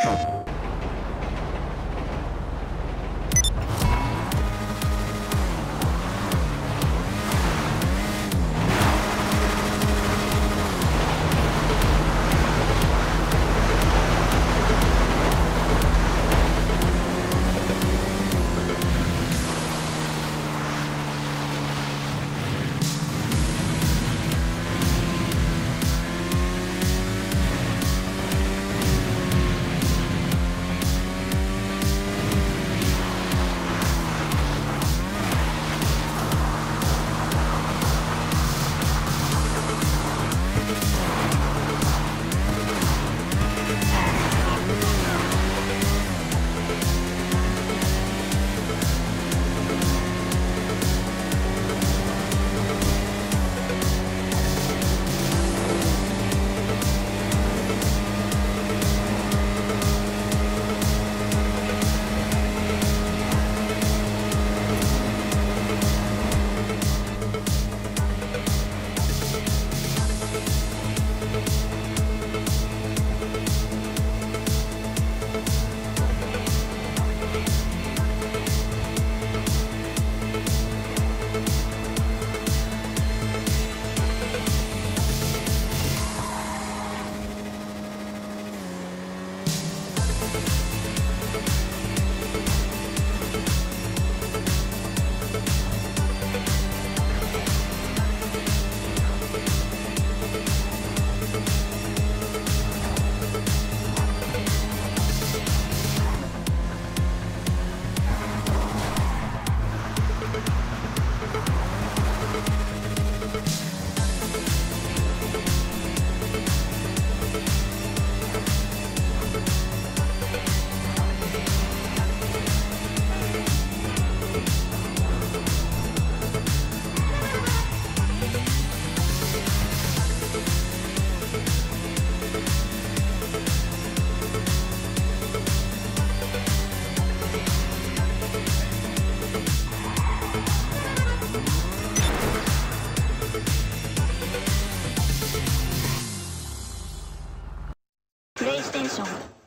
プ项目。